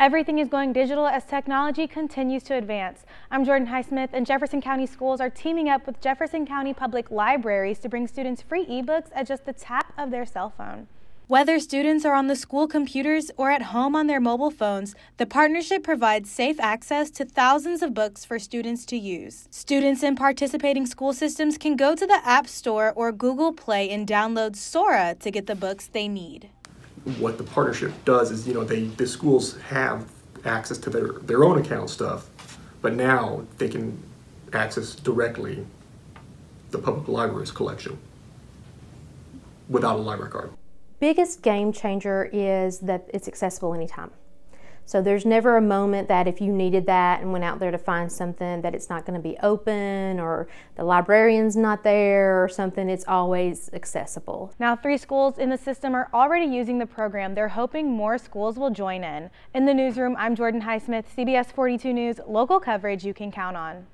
Everything is going digital as technology continues to advance. I'm Jordan Highsmith, and Jefferson County Schools are teaming up with Jefferson County Public Libraries to bring students free ebooks at just the tap of their cell phone. Whether students are on the school computers or at home on their mobile phones, the partnership provides safe access to thousands of books for students to use. Students in participating school systems can go to the App Store or Google Play and download Sora to get the books they need what the partnership does is, you know, they the schools have access to their, their own account stuff, but now they can access directly the public library's collection without a library card. Biggest game changer is that it's accessible anytime. So there's never a moment that if you needed that and went out there to find something that it's not going to be open or the librarian's not there or something, it's always accessible. Now three schools in the system are already using the program. They're hoping more schools will join in. In the newsroom, I'm Jordan Highsmith, CBS 42 News, local coverage you can count on.